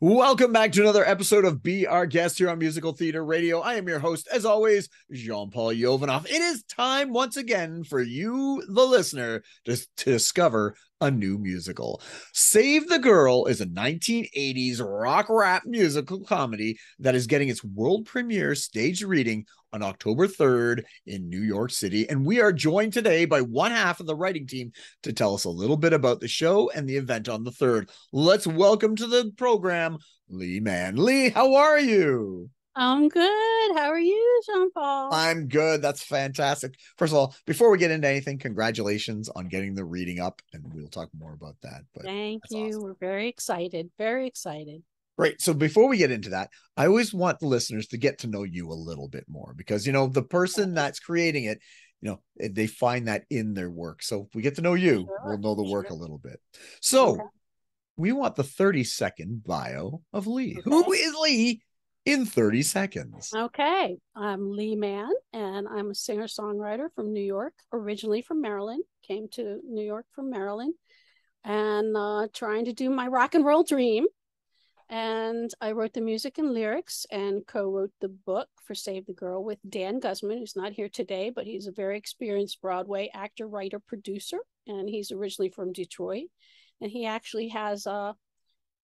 Welcome back to another episode of Be Our Guest here on Musical Theater Radio. I am your host, as always, Jean Paul Yovanov. It is time once again for you, the listener, to, to discover a new musical. Save the Girl is a 1980s rock rap musical comedy that is getting its world premiere stage reading on October 3rd in New York City. And we are joined today by one half of the writing team to tell us a little bit about the show and the event on the 3rd. Let's welcome to the program Li Mann. Li, how are you? I'm good. How are you, Jean Paul? I'm good. That's fantastic. First of all, before we get into anything, congratulations on getting the reading up, and we'll talk more about that. But thank you. Awesome. We're very excited. Very excited. Great. So before we get into that, I always want the listeners to get to know you a little bit more because you know the person that's creating it, you know, eh, they find that in their work. So if we get to know you, sure. we'll know the work sure. a little bit. So okay. we want the 30 second bio of Li. Okay. Who is Li in 30 seconds. Okay. I'm Li Mann, and I'm a singer songwriter from New York, originally from Maryland, came to New York from Maryland, and uh, trying to do my rock and roll dream. And I wrote the music and lyrics and co wrote the book for Save the Girl with Dan Guzman, who's not here today, but he's a very experienced Broadway actor, writer, producer, and he's originally from Detroit. And he actually has a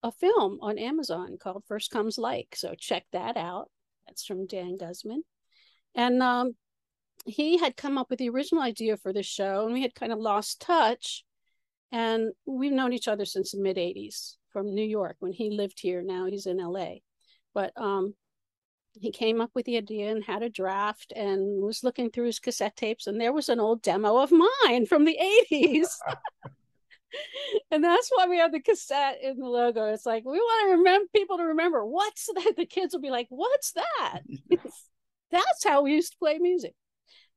a film on Amazon called First Comes Like. So check that out. That's from Dan Guzman. And um, he had come up with the original idea for the show, and we had kind of lost touch. And we've known each other since the mid 80s from New York when he lived here. Now he's in LA. But um, he came up with the idea and had a draft and was looking through his cassette tapes, and there was an old demo of mine from the 80s. and that's why we have the cassette in the logo. It's like we want to remember people to remember what's that. The kids will be like, "What's that?" that's how we used to play music.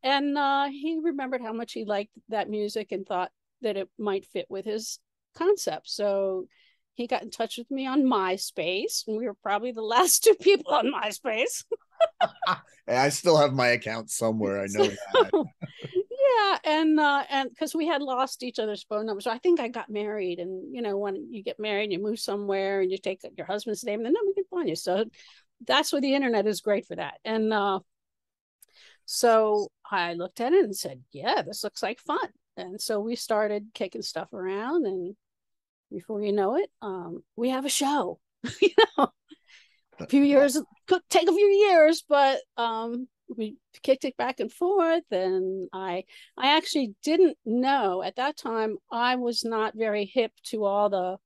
And uh, he remembered how much he liked that music and thought that it might fit with his concept. So he got in touch with me on MySpace, and we were probably the last two people on MySpace. I still have my account somewhere. I know so, that yeah and uh and because we had lost each other's phone numbers so i think i got married and you know when you get married you move somewhere and you take your husband's name and then nobody can find you so that's where the internet is great for that and uh so i looked at it and said yeah this looks like fun and so we started kicking stuff around and before you know it um we have a show you know a few years could take a few years but um we kicked it back and forth and i i actually didn't know at that time i was not very hip to all the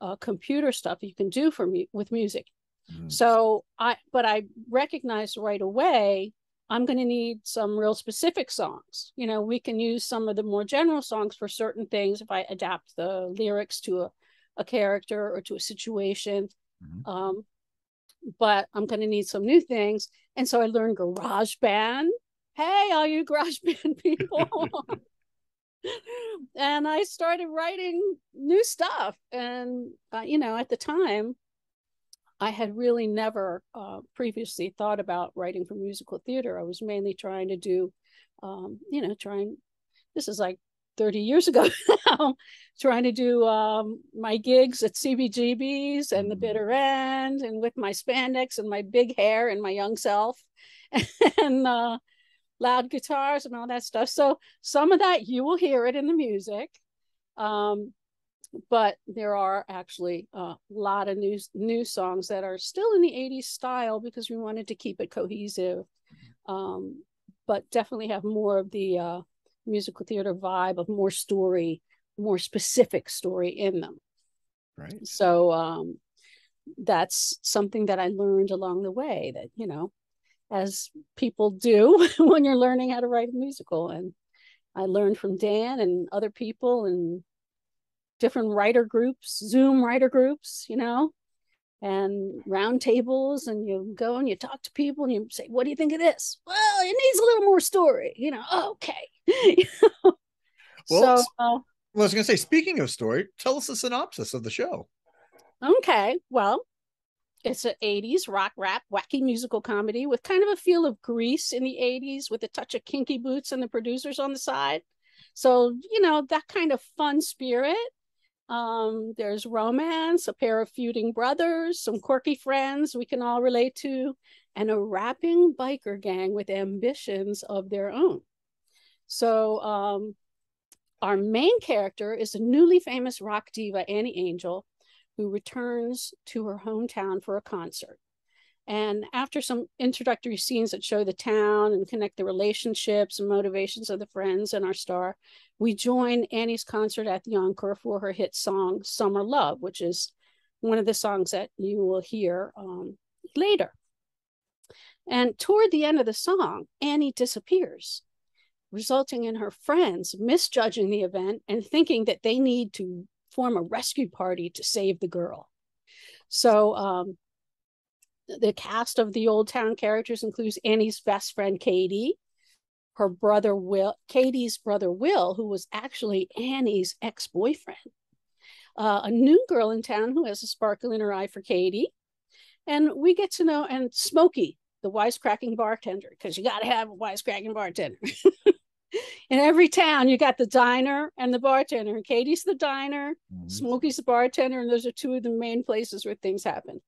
uh, computer stuff you can do for me with music mm. so i but i recognized right away i'm going to need some real specific songs you know we can use some of the more general songs for certain things if i adapt the lyrics to a, a character or to a situation mm. um, but I'm going to need some new things. And so I learned Garage Band. Hey, all you Garage Band people. and I started writing new stuff. And, uh, you know, at the time, I had really never uh, previously thought about writing for musical theater. I was mainly trying to do, um, you know, trying, this is like 30 years ago now, trying to do um, my gigs at CBGB's and the mm-hmm. bitter end and with my spandex and my big hair and my young self and uh, loud guitars and all that stuff. So some of that you will hear it in the music. Um, but there are actually a lot of new new songs that are still in the 80s style because we wanted to keep it cohesive mm-hmm. um, but definitely have more of the uh, musical theater vibe of more story, more specific story in them. Right. So um, that's something that I learned along the way that, you know, as people do when you're learning how to write a musical. And I learned from Dan and other people and different writer groups, Zoom writer groups, you know, and round tables and you go and you talk to people and you say what do you think of this? Well it needs a little more story you know oh, okay. Well, so, uh, well i was going to say speaking of story tell us the synopsis of the show. Okay well it's an 80s rock rap wacky musical comedy with kind of a feel of grease in the 80s with a touch of kinky boots and the producers on the side. So you know that kind of fun spirit Um, there's romance, a pair of feuding brothers, some quirky friends we can all relate to, and a rapping biker gang with ambitions of their own. So, um, our main character is a newly famous rock diva, Annie Angel, who returns to her hometown for a concert. And after some introductory scenes that show the town and connect the relationships and motivations of the friends and our star, we join Annie's concert at the Encore for her hit song Summer Love, which is one of the songs that you will hear um, later. And toward the end of the song, Annie disappears, resulting in her friends misjudging the event and thinking that they need to form a rescue party to save the girl. So um, the cast of the Old Town characters includes Annie's best friend Katie, her brother Will, Katie's brother Will, who was actually Annie's ex-boyfriend, uh, a new girl in town who has a sparkle in her eye for Katie, and we get to know and Smokey, the wisecracking bartender, because you got to have a wisecracking bartender. in every town, you got the diner and the bartender. And Katie's the diner, mm-hmm. Smokey's the bartender, and those are two of the main places where things happen.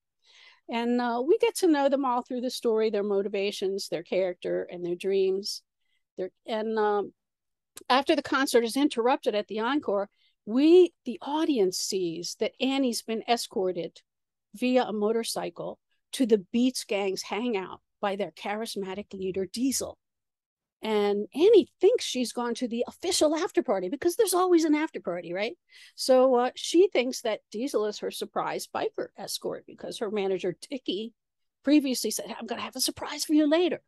And uh, we get to know them all through the story, their motivations, their character, and their dreams. Their, and um, after the concert is interrupted at the encore, we, the audience, sees that Annie's been escorted via a motorcycle to the Beats Gang's hangout by their charismatic leader, Diesel. And Annie thinks she's gone to the official after party because there's always an after party, right? So uh, she thinks that Diesel is her surprise biker escort because her manager, Dicky, previously said, I'm going to have a surprise for you later.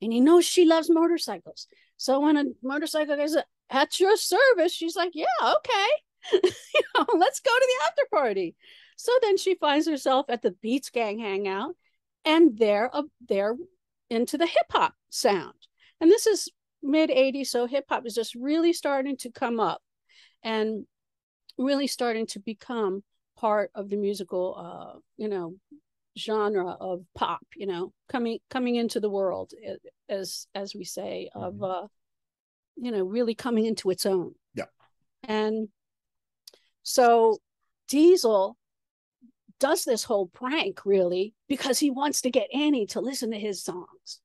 And he knows she loves motorcycles. So when a motorcycle guy says, at your service, she's like, yeah, okay. you know, let's go to the after party. So then she finds herself at the Beats Gang hangout, and they're, uh, they're into the hip hop sound and this is mid 80s so hip hop is just really starting to come up and really starting to become part of the musical uh you know genre of pop you know coming coming into the world as as we say of mm-hmm. uh you know really coming into its own. Yeah. And so diesel does this whole prank really because he wants to get annie to listen to his songs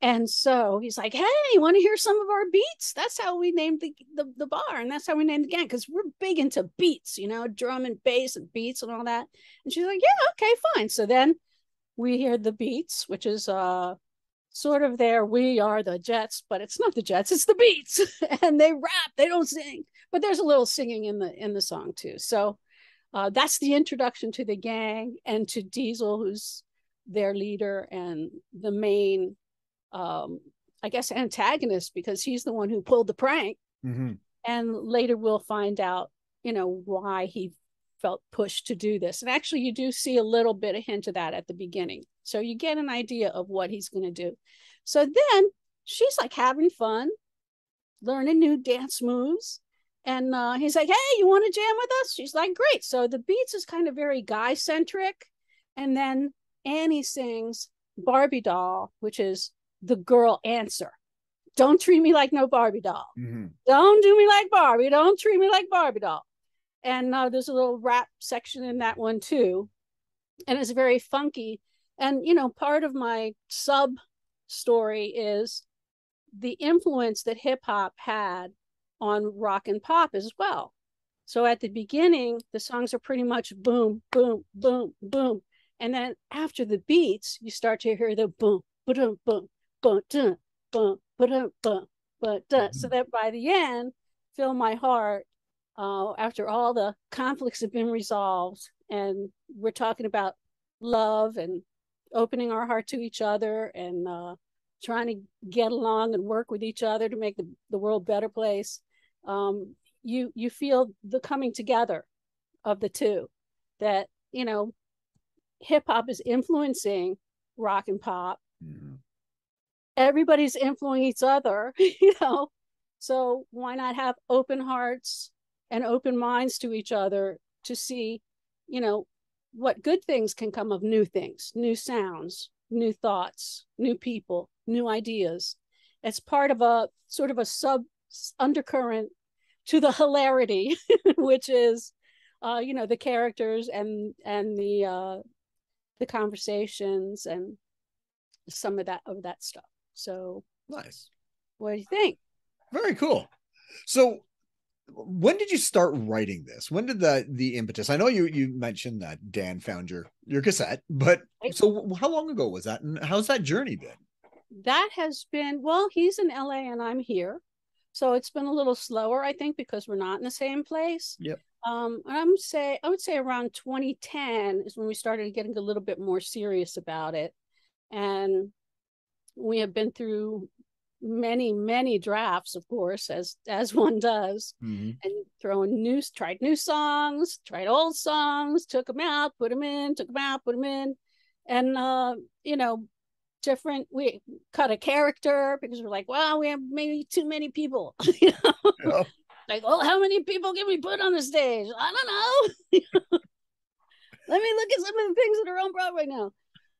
and so he's like, Hey, you want to hear some of our beats? That's how we named the, the, the bar. And that's how we named the gang because we're big into beats, you know, drum and bass and beats and all that. And she's like, Yeah, okay, fine. So then we hear the beats, which is uh sort of there. We are the Jets, but it's not the Jets, it's the beats. and they rap, they don't sing, but there's a little singing in the in the song too. So uh, that's the introduction to the gang and to Diesel, who's their leader and the main um, I guess, antagonist because he's the one who pulled the prank. Mm-hmm. And later we'll find out, you know, why he felt pushed to do this. And actually, you do see a little bit of hint of that at the beginning. So you get an idea of what he's going to do. So then she's like having fun, learning new dance moves. And uh, he's like, hey, you want to jam with us? She's like, great. So the beats is kind of very guy centric. And then Annie sings Barbie Doll, which is the girl answer. Don't treat me like no Barbie doll. Mm-hmm. Don't do me like Barbie. Don't treat me like Barbie doll. And uh, there's a little rap section in that one too. And it's very funky. And, you know, part of my sub story is the influence that hip hop had on rock and pop as well. So at the beginning, the songs are pretty much boom, boom, boom, boom. And then after the beats, you start to hear the boom, boom, boom, dun, bum, ba bum, but so mm-hmm. that by the end, fill my heart uh, after all the conflicts have been resolved and we're talking about love and opening our heart to each other and uh, trying to get along and work with each other to make the, the world a better place um, you you feel the coming together of the two. That you know hip hop is influencing rock and pop. Mm-hmm everybody's influencing each other, you know. So why not have open hearts and open minds to each other to see, you know, what good things can come of new things, new sounds, new thoughts, new people, new ideas. It's part of a sort of a sub undercurrent to the hilarity, which is uh, you know, the characters and and the uh, the conversations and some of that of that stuff. So nice. What do you think? Very cool. So when did you start writing this? When did the the impetus i know you you mentioned that dan found your your cassette but so how long ago was that? And how's that journey been? That has been well he's in la and i'm here. So it's been a little slower i think because we're not in the same place. Yep. Um i'm say i would say around 2010 is when we started getting a little bit more serious about it. And we have been through many many drafts of course as as one does. Mm-hmm. and throwing new tried new songs tried old songs took them out put them in took them out put them in. And uh you know different we cut a character because we're like wow we have maybe too many people. You know? Yeah. like oh how many people can we put on the stage? I don't know? Let me look at some of the things that are on broadway now.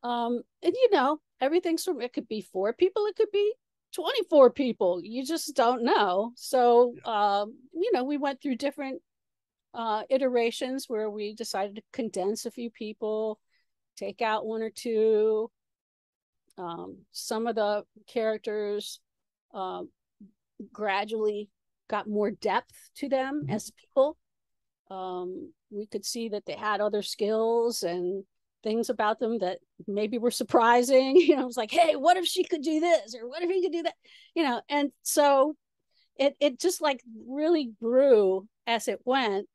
Um and you know everything's from it could be four people it could be 24 people you just don't know. So um, you know we went through different uh, iterations where we decided to condense a few people take out one or two. Um, some of the characters uh, gradually got more depth to them mm-hmm. as people. Um, we could see that they had other skills and things about them that maybe were surprising. You know, it was like, hey, what if she could do this? Or what if he could do that? You know, and so it it just like really grew as it went.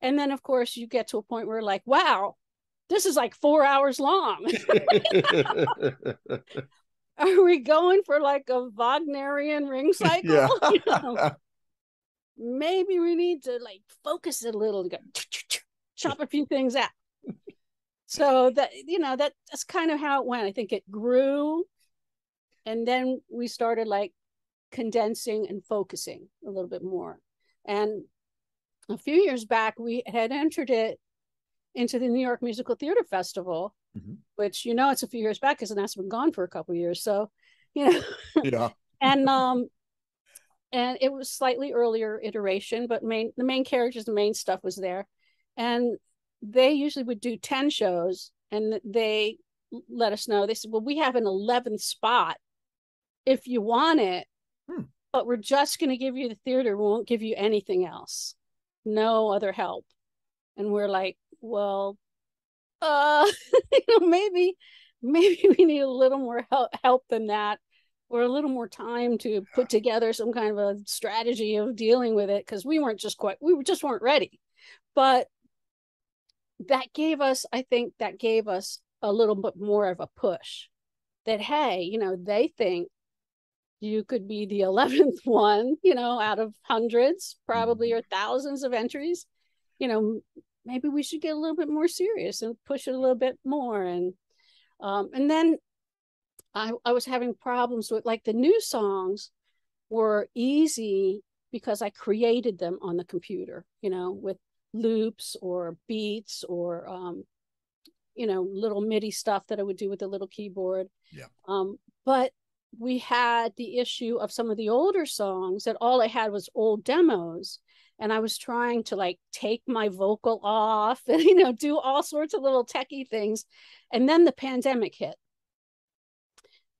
And then of course you get to a point where like, wow, this is like four hours long. Are we going for like a Wagnerian ring cycle? Yeah. you know? Maybe we need to like focus it a little, go, chop a few things out so that you know that that's kind of how it went. I think it grew and then we started like condensing and focusing a little bit more. And a few years back we had entered it into the new york musical theater festival mm-hmm. which you know it's a few years back because that's been gone for a couple years so you know. Yeah. And um and it was slightly earlier iteration but main the main characters the main stuff was there. And they usually would do 10 shows and they let us know. They said, Well, we have an 11th spot if you want it, hmm. but we're just going to give you the theater. We won't give you anything else, no other help. And we're like, Well, uh, you know, maybe, maybe we need a little more help, help than that or a little more time to put together some kind of a strategy of dealing with it because we weren't just quite we just weren't ready but that gave us, I think that gave us a little bit more of a push that, hey, you know, they think you could be the 11th one, you know, out of hundreds, probably, mm-hmm. or thousands of entries. You know, maybe we should get a little bit more serious and push it a little bit more. And, um, and then I, I was having problems with like the new songs were easy because I created them on the computer, you know, with loops or beats or um, you know little MIDI stuff that I would do with the little keyboard. Yeah. Um, but we had the issue of some of the older songs that all I had was old demos. And I was trying to like take my vocal off and, you know, do all sorts of little techie things. And then the pandemic hit.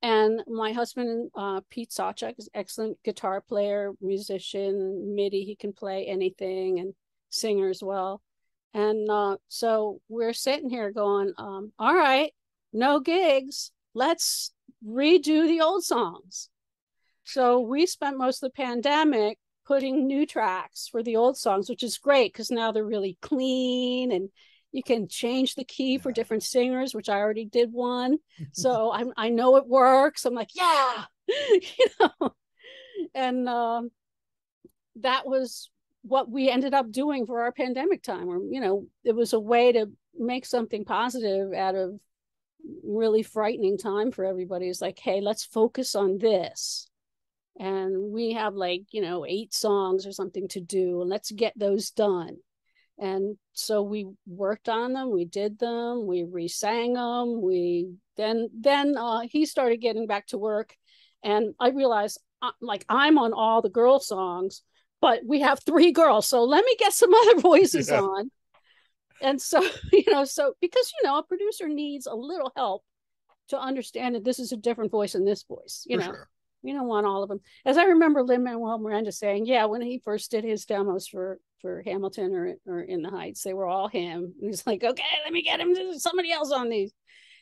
And my husband, uh, Pete Sawchuk, is excellent guitar player, musician, MIDI. He can play anything. And singer as well. And uh, so we're sitting here going, um, all right, no gigs. Let's redo the old songs. So we spent most of the pandemic putting new tracks for the old songs, which is great because now they're really clean and you can change the key for different singers, which I already did one. so I I know it works. I'm like, yeah, you know. And um, that was what we ended up doing for our pandemic time or you know it was a way to make something positive out of really frightening time for everybody. It's like hey let's focus on this. And we have like you know eight songs or something to do and let's get those done. And so we worked on them we did them we re-sang them we then then uh, he started getting back to work. And i realized uh, like i'm on all the girl songs but we have three girls. So let me get some other voices yeah. on. and so you know so because you know a producer needs a little help to understand that this is a different voice than this voice you For know sure. we don't want all of them as i remember lin manuel miranda saying yeah when he first did his demos for for hamilton or or in the heights they were all him and he's like okay let me get him somebody else on these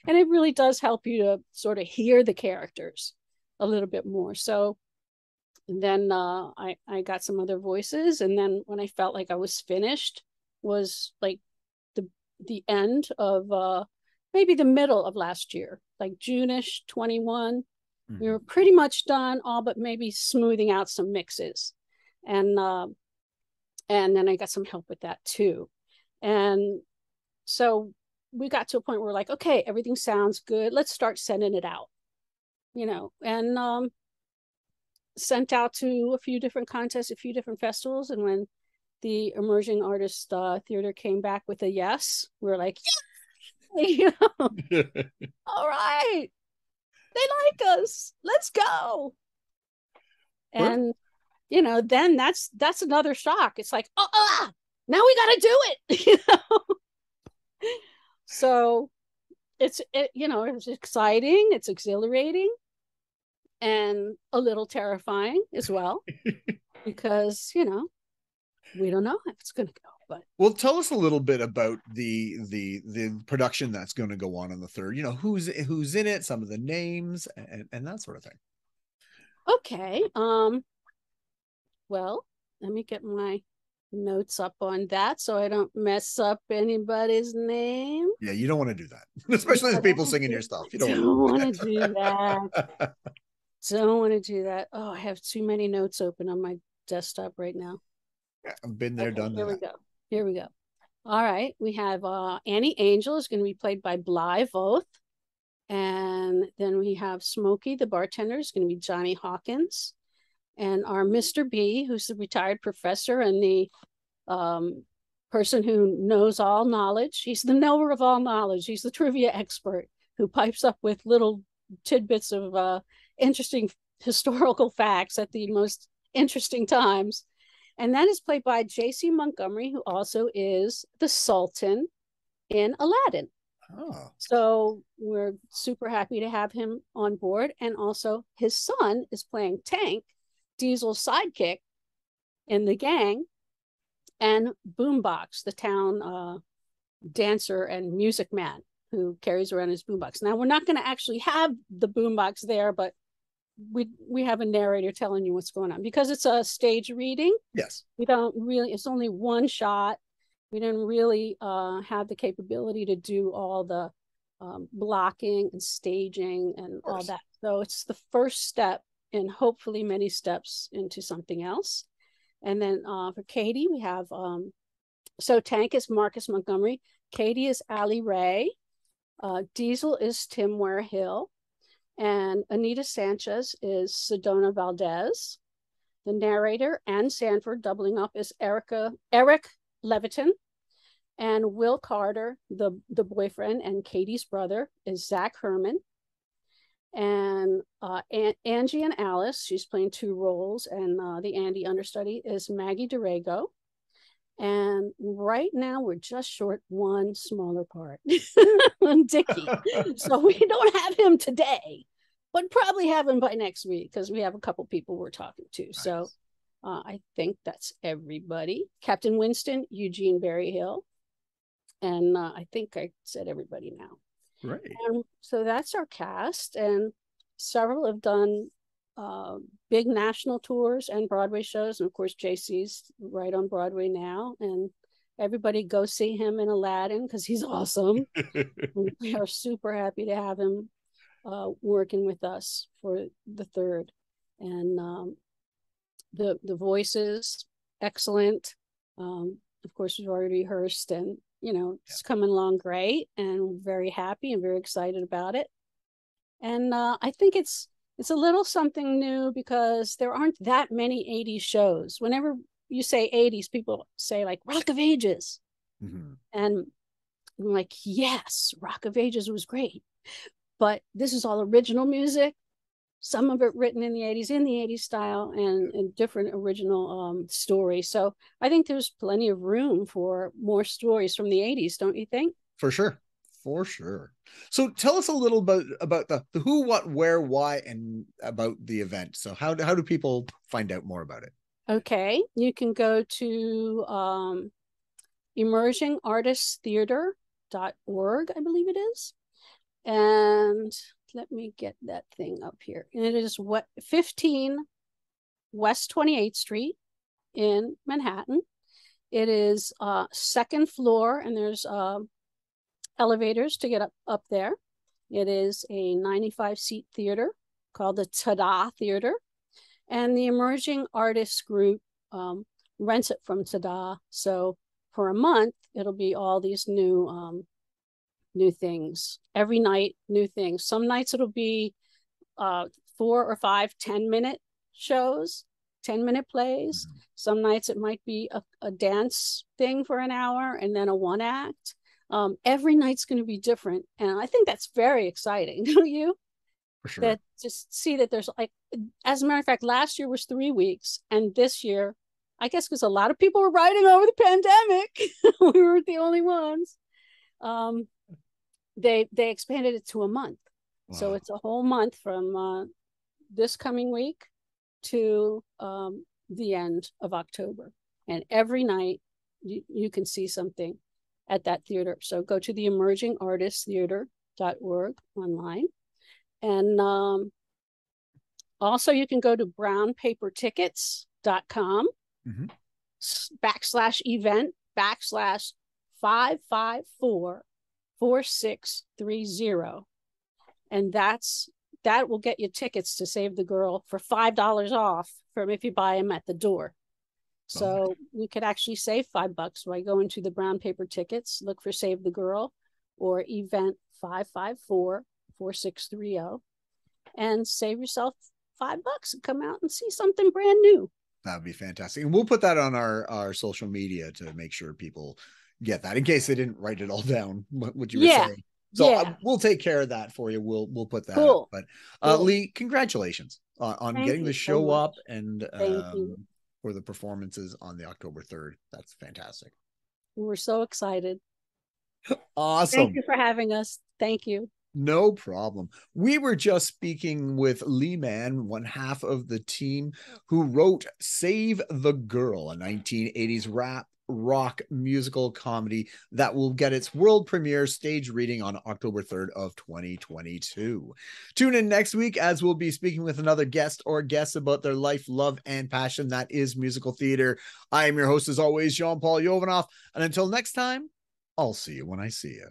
and it really does help you to sort of hear the characters a little bit more so then uh, I I got some other voices, and then when I felt like I was finished, was like the the end of uh, maybe the middle of last year, like June-ish, twenty one. Mhm. We were pretty much done, all but maybe smoothing out some mixes, and uh, and then I got some help with that too, and so we got to a point where we're like, okay, everything sounds good. Let's start sending it out, you know, and um, sent out to a few different contests, a few different festivals, and when the emerging artist uh, theater came back with a yes, we are like, yeah, you know, all right, they like us, let's go. And you know, then that's that's another shock. It's like, oh, ah, now we got to do it, you know. so it's it, you know, it's exciting, it's exhilarating, and a little terrifying as well, because you know, we don't know how it's going to go. But Well, tell us a little bit about the the the production that's going to go on in the third. You know, who's who's in it, some of the names, and and that sort of thing. okay, um, well, let me get my notes up on that so I don't mess up anybody's name. Yeah, you don't want to do that, especially the people singing your stuff. You don't, don't want to do that. Don't want to do that. Oh, I have too many notes open on my desktop right now. I've been there, Okay, done Here we that. go. Here we go. All right. We have uh, Annie Angel is going to be played by Bly Voth. And then we have Smokey, the bartender, is going to be Johnny Hawkins. And our Mr. B, who's the retired professor and the um, person who knows all knowledge. He's the knower of all knowledge. He's the trivia expert who pipes up with little tidbits of uh, interesting historical facts at the most interesting times. And that is played by J.C. Montgomery, who also is the Sultan in Aladdin. Oh, So we're super happy to have him on board. And also, his son is playing Tank, Diesel's sidekick in the gang, and Boombox, the town uh, dancer and music man who carries around his boombox. Now, we're not going to actually have the boombox there, but we we have a narrator telling you what's going on because it's a stage reading. Yes. we don't really it's only one shot. We didn't really uh, have the capability to do all the um, blocking and staging and all that. So it's the first step in hopefully many steps into something else. And then uh, for katie we have um, so tank is marcus montgomery. Katie is ali ray uh, diesel is tim ware hill and anita sanchez is sedona valdez. The narrator, Ann Sanford, doubling up is Erica Eric Leviton, and Will Carter, the the boyfriend and Katie's brother, is Zach Herman, and uh, An- Angie and Alice, she's playing two roles, and uh, the Andy understudy is Maggie Durego. And right now we're just short one smaller part, Dickie. so we don't have him today, but probably have him by next week because we have a couple people we're talking to. So uh, I think that's everybody. Captain Winston, Eugene Berryhill. And uh, I think I said everybody now. Right. And so that's our cast. And several have done uh, big national tours and Broadway shows. And of course, JC's right on Broadway now. And everybody go see him in Aladdin because he's awesome. we are super happy to have him uh, working with us for the third. And um, the the voices excellent. Um, of course, we've already rehearsed, and you know it's coming along great, and very happy and very excited about it. And uh, I think it's it's a little something new because there aren't that many '80s shows. Whenever you say '80s, people say like Rock of Ages, Mhm. and I'm like, yes, Rock of Ages was great, but this is all original music. some of it written in the 80s in the 80s style and, different original um, stories so i think there's plenty of room for more stories from the 80s don't you think for sure for sure so tell us a little bit about the, the who what where why and about the event so how, how do people find out more about it okay you can go to um, emergingartiststheater.org i believe it is and let me get that thing up here. And it is what 15 West 28th Street in Manhattan. It is uh second floor and there's uh, elevators to get up up there. It is a 95 seat theater called the Tada Theater. And the Emerging Artists Group um, rents it from Tada. So for a month, it'll be all these new um, new things every night new things some nights it'll be uh four or five 10 minute shows 10 minute plays mm-hmm. some nights it might be a, a dance thing for an hour and then a one act um, every night's going to be different and i think that's very exciting don't you sure. that just see that there's like as a matter of fact last year was three weeks and this year i guess because a lot of people were riding over the pandemic we weren't the only ones um, they they expanded it to a month wow. so it's a whole month from uh, this coming week to um, the end of october and every night you, you can see something at that theater. So go to the emerging artists theater.org online. And um, also you can go to brownpapertickets.com mm-hmm. backslash event backslash 554 4630 and that's that will get you tickets to save the girl for five dollars off from if you buy them at the door so you could actually save five bucks by going to the brown paper tickets look for save the girl or event 554 4630 and save yourself five bucks and come out and see something brand new that would be fantastic and we'll put that on our our social media to make sure people get that in case they didn't write it all down what you were yeah. saying so uh, yeah. we'll take care of that for you we'll we'll put that cool. up but uh, cool. Li congratulations on, on getting the show so up and um, for the performances on the october 3rd that's fantastic. We're so excited. Awesome. thank you for having us. Thank you. No problem. We were just speaking with Li Mann, one half of the team who wrote Save the Girl, a 1980s rap rock musical comedy that will get its world premiere stage reading on October 3rd of 2022. Tune in next week as we'll be speaking with another guest or guests about their life, love, and passion that is musical theater. I am your host as always, Jean-Paul Jovanov, and until next time, I'll see you when I see you.